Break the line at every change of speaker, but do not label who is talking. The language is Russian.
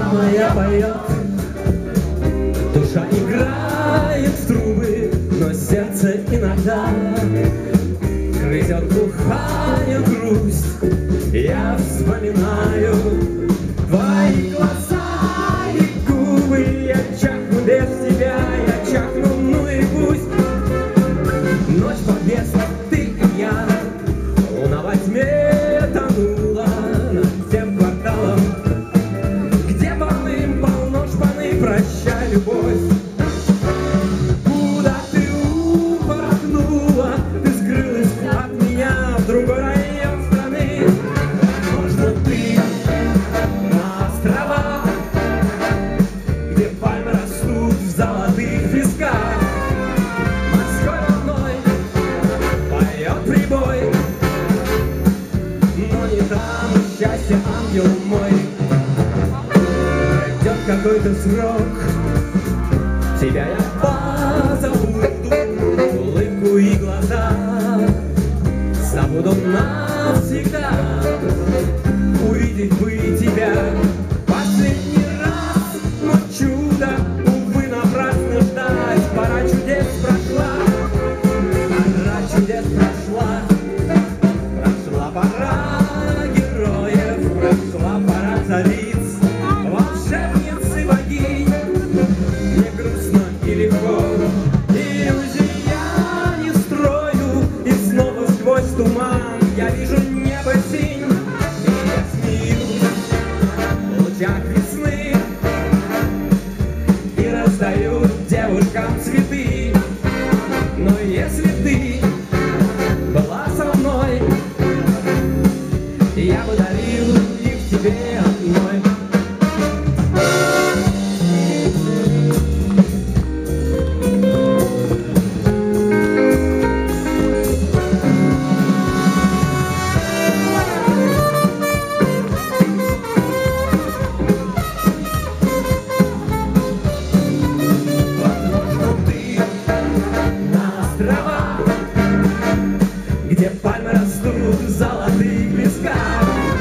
моя поет, душа играет в трубы, но сердце иногда грызет глухая грусть. Я вспоминаю твои глаза и губы, я чахну без тебя, я чахну, ну и пусть. Ночь подвесла, любовь. Куда ты упорхнула, ты скрылась от меня в другой район страны. Возможно, ты на островах, где пальмы растут в золотых песках. Морской волной поет прибой, но не там счастье, ангел мой. Какой-то срок, тебя я позабуду, улыбку и глаза забуду навсегда. Увидеть бы тебя последний раз, но чудо, увы, напрасно ждать. Пора чудес прошла, пора чудес прошла, если ты была со мной, я бы дарил их тебе одной. Растут в золотых